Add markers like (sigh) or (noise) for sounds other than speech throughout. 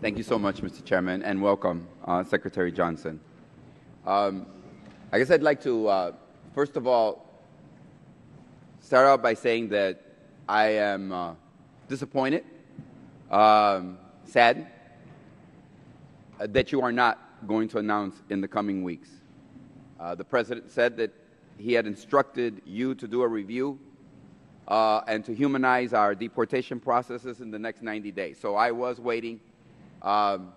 Thank you so much, Mr. Chairman, and welcome, uh, Secretary Johnson. Um, I guess I'd like to, uh, first of all, start out by saying that I am uh, disappointed, um, saddened uh, that you are not going to announce in the coming weeks. Uh, the President said that he had instructed you to do a review uh, and to humanize our deportation processes in the next 90 days. So I was waiting um,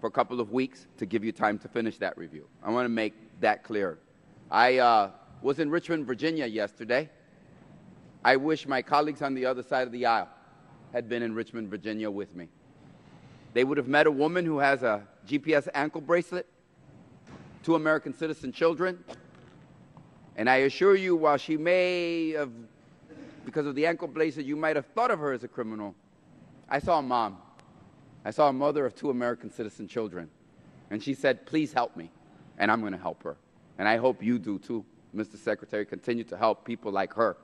for a couple of weeks to give you time to finish that review. I want to make that clear. I uh, was in Richmond, Virginia yesterday. I wish my colleagues on the other side of the aisle had been in Richmond, Virginia with me. They would have met a woman who has a GPS ankle bracelet, two American citizen children, and I assure you, while she may have, because of the ankle bracelet, you might have thought of her as a criminal, I saw a mom I saw a mother of two American citizen children, and she said, Please help me, and I'm going to help her. And I hope you do too, Mr. Secretary. Continue to help people like her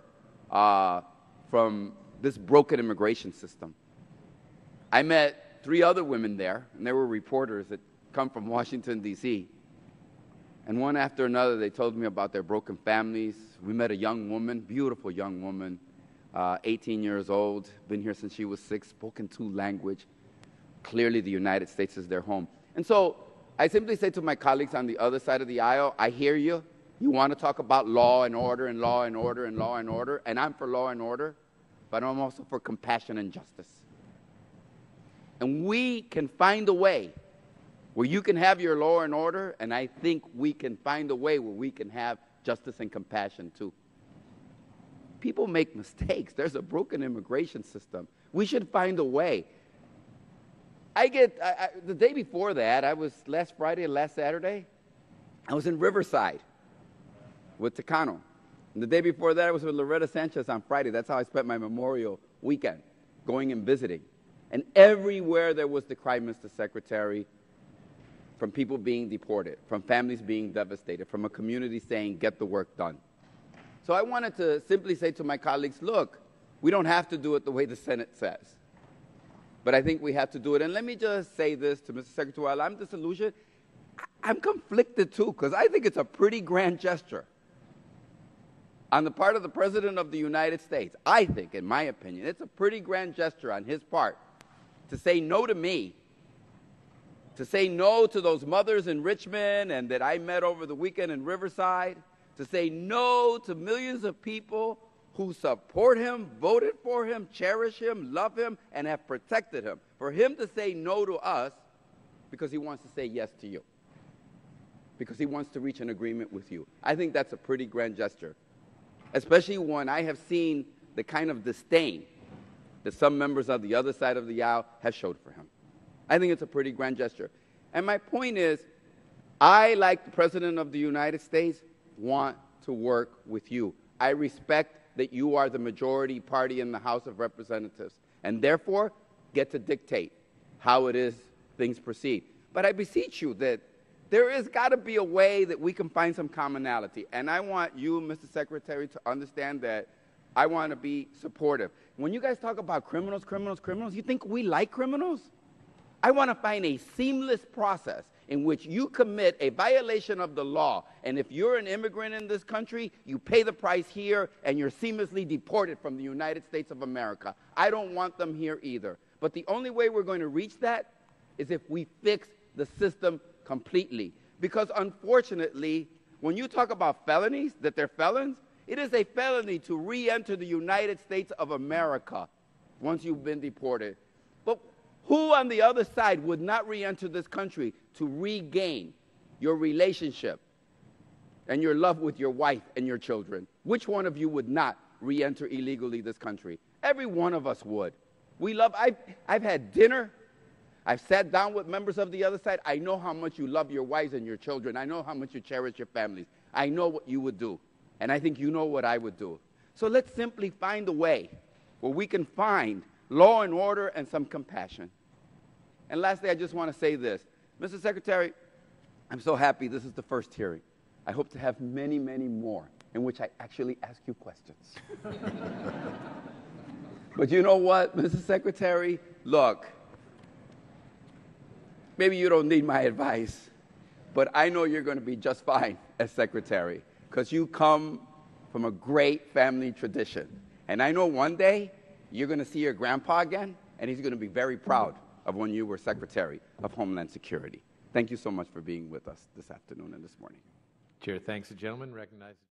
uh, from this broken immigration system. I met three other women there, and they were reporters that come from Washington, D.C. And one after another, they told me about their broken families. We met a young woman, beautiful young woman, uh, 18 years old, been here since she was six, spoken two language clearly the United States is their home. And so I simply say to my colleagues on the other side of the aisle, I hear you. You want to talk about law and order and law and order and law and order, and I'm for law and order, but I'm also for compassion and justice. And we can find a way where you can have your law and order, and I think we can find a way where we can have justice and compassion too. People make mistakes. There's a broken immigration system. We should find a way. I get, I, I, the day before that, I was last Friday last Saturday, I was in Riverside with Takano. And the day before that, I was with Loretta Sanchez on Friday. That's how I spent my Memorial weekend, going and visiting. And everywhere there was the cry, Mr. Secretary, from people being deported, from families being devastated, from a community saying, get the work done. So I wanted to simply say to my colleagues, look, we don't have to do it the way the Senate says but I think we have to do it. And let me just say this to Mr. Secretary, while I'm disillusioned, I'm conflicted too, because I think it's a pretty grand gesture on the part of the President of the United States. I think, in my opinion, it's a pretty grand gesture on his part to say no to me, to say no to those mothers in Richmond and that I met over the weekend in Riverside, to say no to millions of people who support him, voted for him, cherish him, love him, and have protected him. For him to say no to us because he wants to say yes to you, because he wants to reach an agreement with you. I think that's a pretty grand gesture, especially when I have seen the kind of disdain that some members of the other side of the aisle have showed for him. I think it's a pretty grand gesture. And my point is, I, like the President of the United States, want to work with you. I respect that you are the majority party in the House of Representatives, and therefore get to dictate how it is things proceed. But I beseech you that there has got to be a way that we can find some commonality. And I want you, Mr. Secretary, to understand that I want to be supportive. When you guys talk about criminals, criminals, criminals, you think we like criminals? I want to find a seamless process in which you commit a violation of the law. And if you're an immigrant in this country, you pay the price here and you're seamlessly deported from the United States of America. I don't want them here either. But the only way we're going to reach that is if we fix the system completely. Because unfortunately, when you talk about felonies, that they're felons, it is a felony to re enter the United States of America once you've been deported. But who on the other side would not re enter this country to regain your relationship and your love with your wife and your children? Which one of you would not re enter illegally this country? Every one of us would. We love, I've, I've had dinner. I've sat down with members of the other side. I know how much you love your wives and your children. I know how much you cherish your families. I know what you would do. And I think you know what I would do. So let's simply find a way where we can find law and order, and some compassion. And lastly, I just want to say this Mr. Secretary, I'm so happy this is the first hearing. I hope to have many, many more in which I actually ask you questions. (laughs) but you know what, Mr. Secretary? Look, maybe you don't need my advice, but I know you're going to be just fine as secretary because you come from a great family tradition. And I know one day you're going to see your grandpa again, and he's going to be very proud of when you were Secretary of Homeland Security. Thank you so much for being with us this afternoon and this morning. Chair thanks the gentleman. Recognizes.